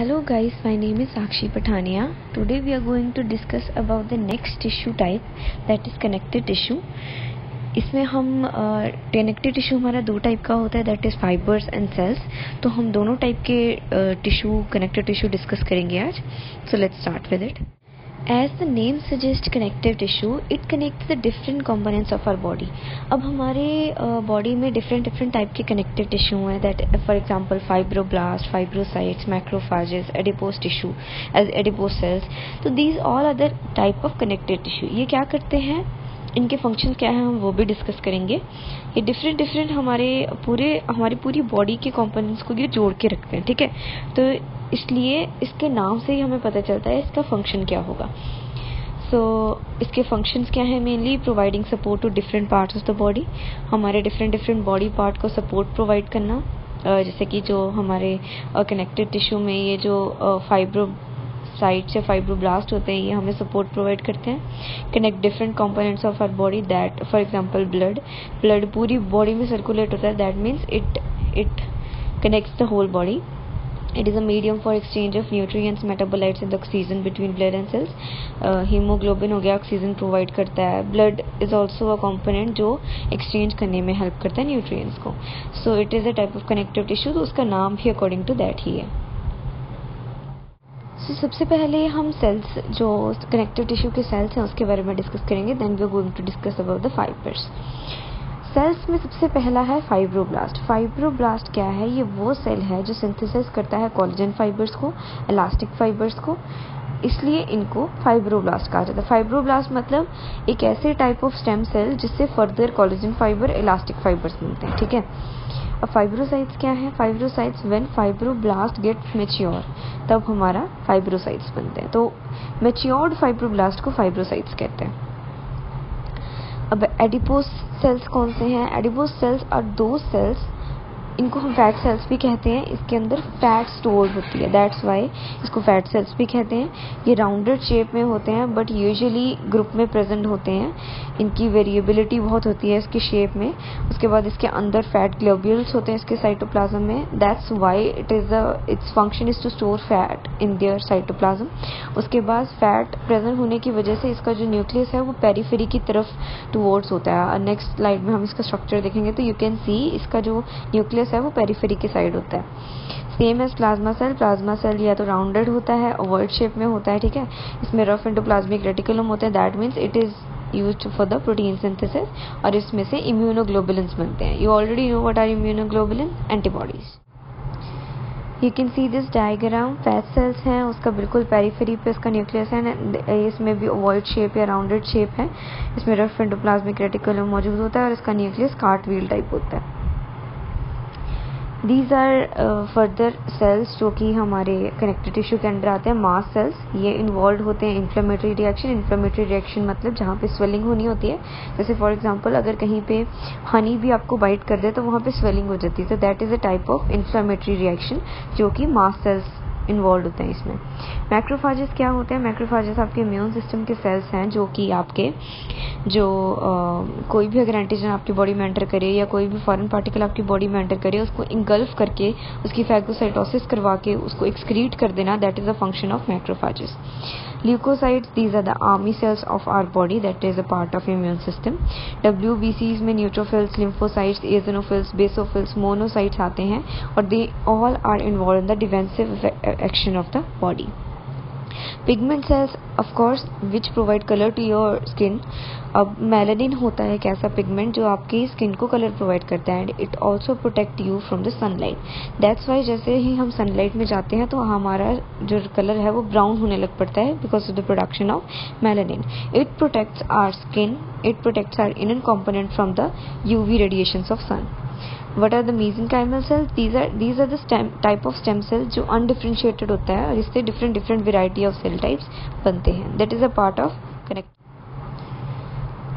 Hello guys my name is Sakshi Pathania today we are going to discuss about the next tissue type that is connected tissue इसमें हम connected tissue हमारा दो type का होता है that is fibres and cells तो हम दोनों टाइप के टिश्यू कनेक्टेड टिश्यू डिस्कस करेंगे आज. So let's start with it As the name suggest connective tissue it connect the different components of our body अब हमारे बॉडी में डिफरेंट डिफरेंट टाइप के कनेक्टिव टिश्यू हैं that for example fibroblast fibrocytes macrophages adipose tissue as adipose cells तो these all other type of connective tissue ये क्या करते हैं? इनके फ़ंक्शन क्या है हम वो भी डिस्कस करेंगे. ये डिफरेंट डिफरेंट हमारे पूरे, हमारी पूरी बॉडी के कंपोनेंट्स को ये जोड़ के रखते हैं, ठीक है? तो इसलिए इसके नाम से ही हमें पता चलता है इसका फ़ंक्शन क्या होगा। सो so, इसके फ़ंक्शंस क्या है mainly providing support to different parts of the body हमारे डिफरेंट डिफरेंट बॉडी पार्ट को सपोर्ट प्रोवाइड करना। जैसे कि जो हमारे कनेक्टेड टिश्यू में ये जो फाइब्रो साइट्स या फाइब्रोब्लास्ट होते हैं ये हमें सपोर्ट प्रोवाइड करते हैं। Connect different components of our body that for example blood blood पूरी बॉडी में सर्कुलेट होता है that means it it connects the whole body it is a medium for exchange of nutrients metabolites and oxygen between blood and cells. Uh, hemoglobin हो गया oxygen provide करता है. Blood is also a component जो exchange करने में help करता है nutrients को. So it is a type of connective tissue तो उसका नाम भी अकॉर्डिंग टू दैट ही है. So, सबसे पहले हम सेल्स जो कनेक्टिव टिश्यू के सेल्स हैं उसके बारे में डिस्कस करेंगे then we going to discuss about the fibres cells में सबसे पहला है फाइब्रोब्लास्ट। फाइब्रोब्लास्ट क्या है? ये वो सेल है जो सिंथेसिस करता है कॉलेजन फाइबर्स को, इलास्टिक फाइबर्स को। इसलिए इनको फाइब्रोब्लास्ट कहा जाता है। फाइब्रोब्लास्ट मतलब एक ऐसे टाइप ऑफ़ स्टेम सेल जिससे further collagen fibre elastic fibres मिलते हैं, ठीक है? अब फाइब्रोसाइट्स क्या है? Fibrocytes when fibroblast gets mature तब हमारा फाइब्रोसाइट्स बनते हैं। तो मेच्योर्ड फाइब्रोब्लास्ट को फाइब्रोसाइट्स कहते हैं। अब एडिपोस सेल्स कौन से हैं? एडिपोस सेल्स और दो सेल्स इनको हम फैट सेल्स भी कहते हैं। इसके अंदर फैट स्टोर होती है। दैट्स वाई इसको फैट सेल्स भी कहते हैं। ये राउंडेड शेप में होते हैं बट यूजुअली ग्रुप में प्रेजेंट होते हैं। इनकी वेरिएबिलिटी बहुत होती है इसके शेप में। उसके बाद इसके अंदर फैट ग्लोब्यूल्स होते हैं इसके साइटोप्लाज्म में। That's why it is its function is to store fat in their cytoplasm उसके बाद फैट प्रेजेंट होने की वजह से इसका जो न्यूक्लियस है, वो पेरीफेरी की तरफ़ टूवर्ड्स होता है। और नेक्स्ट स्लाइड में हम इसका स्ट्रक्चर देखेंगे तो यू कैन सी इसका जो न्यूक्लियस है, वो पेरीफेरी की साइड होता है। Same as plasma cell plasma cell या तो राउंडेड होता है ओवर्ड शेप में होता है, ठीक है? इसमें रफ एंडोप्लाज्मिक रेटिकुलम होते हैं that means it is use for the protein synthesis और इसमें से इम्यूनोग्लोबुलिन्स बनते हैं। You already know what are immunoglobulin antibodies you can see this diagram fat cells हैं, उसका बिल्कुल पेरीफेरी पे उसका न्यूक्लियस है इसमें भी ओवॉइड शेप या राउंडेड शेप है। इसमें रफ एंडोप्लाज्मिक रेटिकुलम मौजूद होता है और इसका न्यूक्लियस कार्ट व्हील टाइप होता है। दीज आर फर्दर सेल्स जो कि हमारे कनेक्टिव टिश्यू के अंदर आते हैं मास सेल्स ये इन्वॉल्व होते हैं इन्फ्लेमेटरी रिएक्शन इन्फ्लेमेटरी रिएक्शन मतलब जहाँ पे स्वेलिंग होनी होती है. जैसे फॉर एग्जांपल अगर कहीं पे हनी भी आपको बाइट कर दे तो वहाँ पे स्वेलिंग हो जाती है. तो that is a type of inflammatory reaction जो कि मास सेल्स इन्वॉल्व होते हैं इसमें। मैक्रोफाजेस क्या होते हैं? मैक्रोफाजेस आपके इम्यून सिस्टम के सेल्स हैं जो कि आपके जो आ, कोई भी अगर एंटीजन आपकी बॉडी में एंटर करे या कोई भी फॉरेन पार्टिकल आपकी बॉडी में एंटर करे उसको इंगल्फ करके उसकी फैगोसाइटोसिस करवा के उसको एक्सक्रीट कर देना that is a function of macrophages leukocytes these are the army cells of our body that is a part of immune system. WBCs में neutrophils lymphocytes eosinophils basophils monocytes आते हैं और they all are involved in the defensive action of the body. Pigment cells of which provide colour to your skin अब melanin होता है एक ऐसा pigment जो आपकी स्किन को कलर प्रोवाइड करता है and it also protect you from the sunlight that's why जैसे ही हम सनलाइट में जाते हैं तो हमारा जो कलर है वो ब्राउन होने लग पड़ता है because of the production of melanin it protects our skin it protects our in component from the UV radiation of sun what are the mesenchymal cell these are these are the type of stem cell जो undifferentiated होता है और इससे different different variety of cell types बनते हैं। That is a part of connect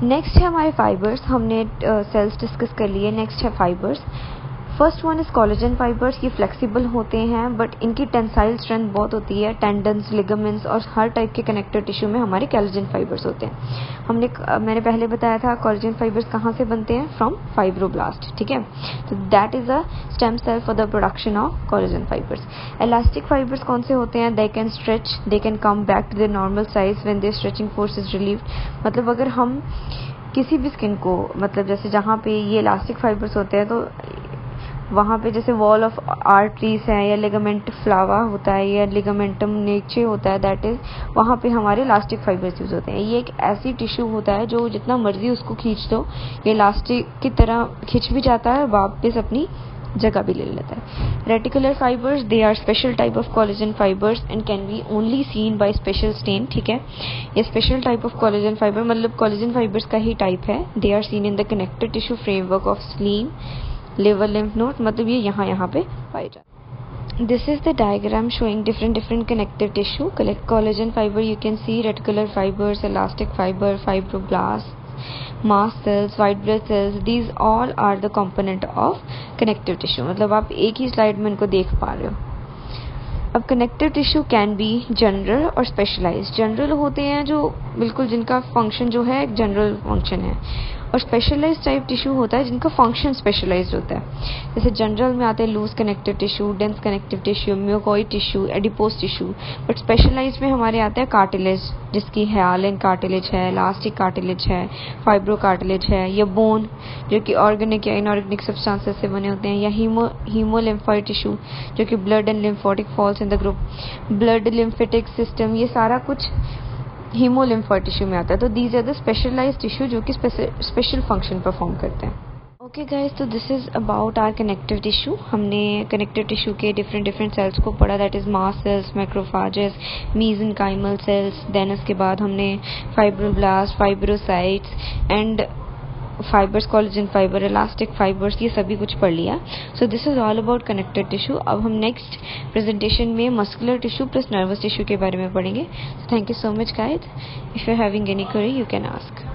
next है हमारे fibres हमने सेल्स डिस्कस कर लिए। नेक्स्ट है fibres first one is collagen fibres ये फ्लेक्सिबल होते हैं बट इनकी टेंसाइल स्ट्रेंथ बहुत होती है। टेंडन्स लिगामेंट्स और हर टाइप के कनेक्टिव टिश्यू में हमारे कॉलेजन फाइबर्स होते हैं। हमने मैंने पहले बताया था कॉलेजन फाइबर्स कहाँ से बनते हैं? फ्रॉम फाइब्रोब्लास्ट ठीक है? तो that is a stem cell for the production of collagen fibres elastic fibres कौन से होते हैं? They can stretch they can come back to the normal size when their stretching force is relieve मतलब अगर हम किसी भी स्किन को मतलब जैसे जहाँ पे ये इलास्टिक फाइबर्स होते हैं तो वहाँ पे जैसे वॉल ऑफ़ आर्टरीज है या लिगामेंट फ्लावा होता है या लिगामेंटम नीचे होता है दैट इज़ वहाँ पे हमारे इलास्टिक फाइबर्स यूज़ होते हैं। ये एक ऐसी टिश्यू होता है जो जितना मर्ज़ी उसको खींच दो, ये इलास्टिक की तरह खींच भी जाता है वापस अपनी जगह भी ले लेता है। Reticular fibres they are special type of collagen fibres and can be only seen by special stain ठीक है? ये special type of collagen fibre मतलब कॉलेजन फाइबर्स का ही टाइप है। They are seen in the connected tissue framework of spleen liver lymph node मतलब ये यहाँ यहाँ पे पाए जाते this is the diagram showing different different connective tissue collect collagen fibre you can see red colour fibres elastic fibre fibroblast mast cells white blood cells these all are the component of connective tissue मतलब आप एक ही slide में इनको देख पा रहे हो। अब connective tissue can be general और स्पेशलाइज जनरल होते हैं जो, बिल्कुल जिनका फ़ंक्शन जो है जनरल फ़ंक्शन है। और स्पेशलाइज टाइप टिश्यू होता है जिनका फ़ंक्शन स्पेशलाइज होता है। जैसे जनरल में आते हैं loose connective tissue dense connective tissue mucoid tissue adipose tissue but specialise में हमारे आते हैं कार्टिलेज जिसकी हेलिन कार्टिलेज है इलास्टिक कार्टिलेज है फाइब्रो कार्टिलेज है, या बोन जो कि ऑर्गेनिक या इनऑर्गेनिक सब्सटेंसेस से बने होते हैं, या हीमो हीमोलिम्फॉइड टिश्यू जो कि blood and lymphatic falls in the group blood lymphatic system ये सारा कुछ हीमोलिम्फॉइड टिश्यू में आता है। तो these are the specialise tissue जो कि स्पेशल फ़ंक्शन परफॉर्म करते हैं। ओके गाइज़ तो this is about our connective tissue हमने कनेक्टिव टिश्यू के डिफरेंट डिफरेंट सेल्स को पढ़ा। That is mast cells macrophages mesenchymal cells then उसके बाद हमने fibroblast fibrocytes and fibres collagen fibre elastic fibres ये सभी कुछ पढ़ लिया। So this is all about connected tissue अब हम नेक्स्ट प्रेजेंटेशन में muscular tissue plus nervous tissue के बारे में पढ़ेंगे। Thank you so much guys if you having any query you can ask